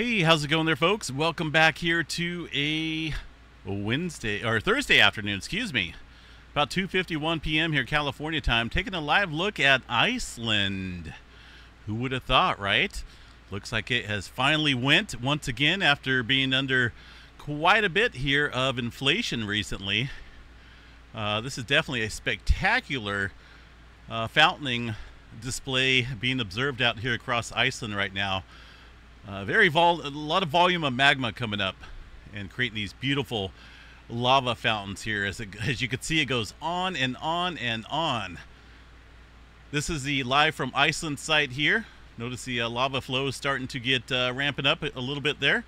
Hey, how's it going there, folks? Welcome back here to a Wednesday or Thursday afternoon, excuse me. About 2:51 p.m. here California time, taking a live look at Iceland. Who would have thought, right? Looks like it has finally went once again after being under quite a bit here of inflation recently. Uh, this is definitely a spectacular uh, fountaining display being observed out here across Iceland right now. Uh, very vol- a lot of volume of magma coming up and creating these beautiful lava fountains here. As, it, as you can see, it goes on and on and on. This is the live from Iceland site here. Notice the uh, lava flow is starting to get uh, ramping up a, little bit there.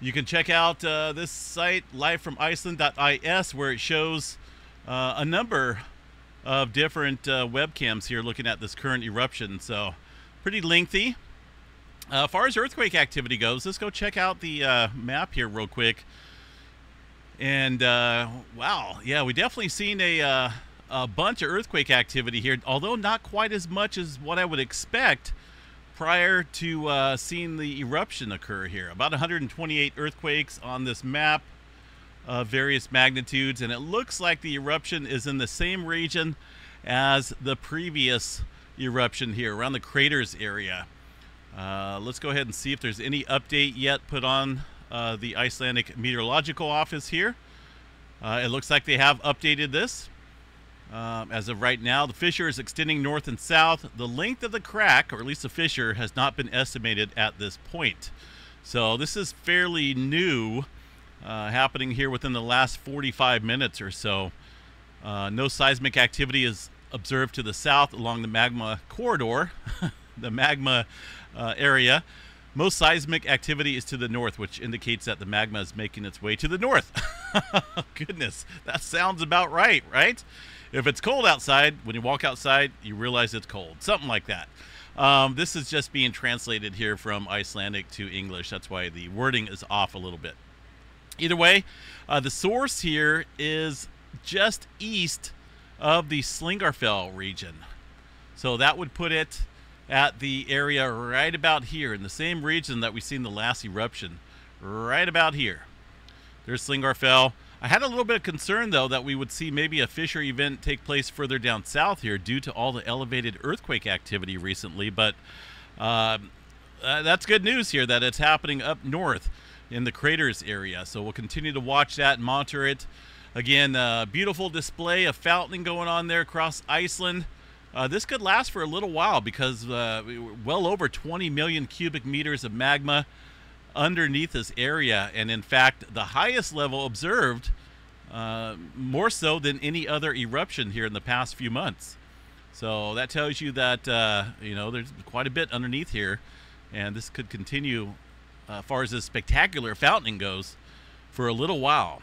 You can check out uh, this site live from Iceland.is where it shows uh, a number of different uh, webcams here looking at this current eruption. So pretty lengthy. Uh, as far as earthquake activity goes, let's go check out the uh, map here real quick. And uh, wow, yeah, we definitely seen a, uh, a bunch of earthquake activity here, although not quite as much as what I would expect prior to uh, seeing the eruption occur here. About 128 earthquakes on this map of various magnitudes, and it looks like the eruption is in the same region as the previous eruption here around the craters area. Uh, let's go ahead and see if there's any update yet put on uh, the Icelandic Meteorological Office here. Uh, it looks like they have updated this. Um, as of right now, the fissure is extending north and south. The length of the crack, or at least the fissure, has not been estimated at this point. So this is fairly new, uh, happening here within the last 45 minutes or so. Uh, no seismic activity is observed to the south along the magma corridor. the magma uh, area. Most seismic activity is to the north, which indicates that the magma is making its way to the north. Goodness, that sounds about right, right? If it's cold outside, when you walk outside, you realize it's cold. Something like that. Um, this is just being translated here from Icelandic to English. That's why the wording is off a little bit. Either way, uh, the source here is just east of the Sýlingarfell region. So that would put it at the area right about here in the same region that we seen the last eruption, right about here. There's Sýlingarfell. I had a little bit of concern though that we would see maybe a fissure event take place further down south here due to all the elevated earthquake activity recently, but uh, uh, that's good news here that it's happening up north in the craters area. So we'll continue to watch that and monitor it. Again, uh, beautiful display of fountaining going on there across Iceland. Uh, this could last for a little while because uh, well over 20 million cubic meters of magma underneath this area, and in fact, the highest level observed, uh, more so than any other eruption here in the past few months. So that tells you that uh, you know there's quite a bit underneath here, and this could continue, uh, as far as this spectacular fountaining goes, for a little while.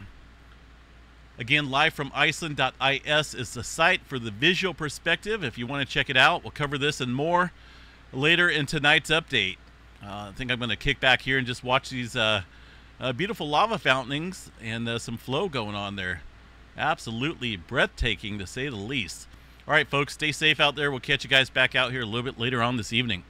Again, live from Iceland.is is the site for the visual perspective. If you want to check it out, we'll cover this and more later in tonight's update. Uh, I think I'm going to kick back here and just watch these uh, uh, beautiful lava fountainings and uh, some flow going on there. Absolutely breathtaking to say the least. All right, folks, stay safe out there. We'll catch you guys back out here a little bit later on this evening.